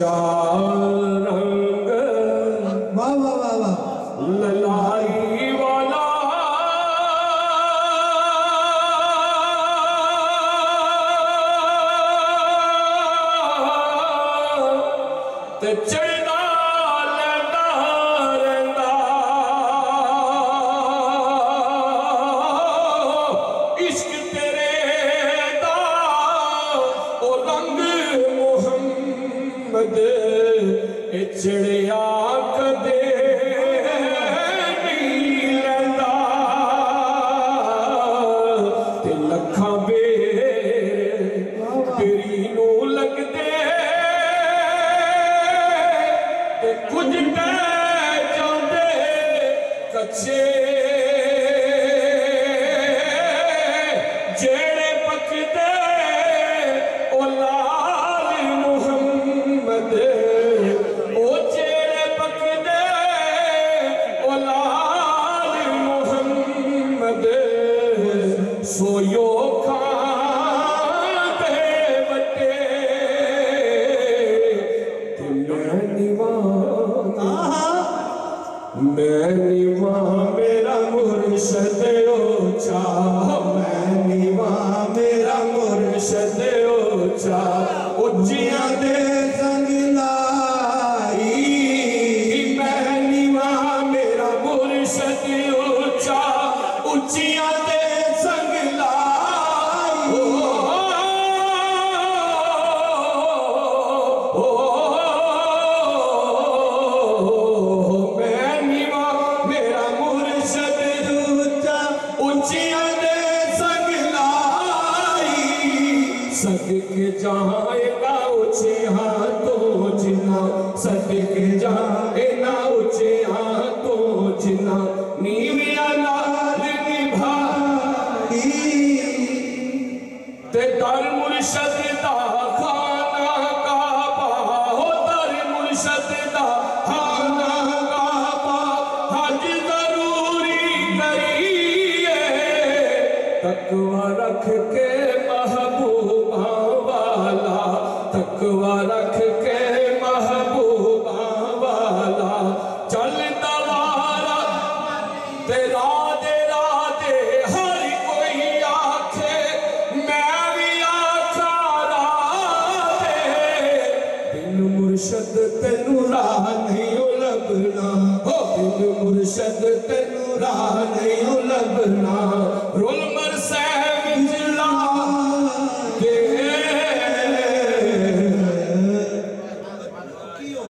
واہ واہ واہ کدے اچھڑیا کدے نہیں لگا تے لکھاں سویو کھاتے بٹے کہ میں نواں میرا مرشد اوچا میں میرا مرشد اوچا اجیاں دے سنگلائی میں نواں میرا مرشد اوچا سد کے جہائے نہ ہاں تو جنا سد کے جہائے نہ اچھے ہاتھوں جنا۔ نیویا لال نبھائی تے در مرشد دا خانہ کعبہ، ہو در مرشد دا تکوا رکھ کے محبوبہ والا تکوا رکھ کے محبوبہ والا۔ چل دوارا تیرا دے را دے ہر کوئی آکھے، میں بھی آکھا دن مرشد تنو راہ نہیں لبنا دن مرشد تنو برا نہیں لبنا رول مرسے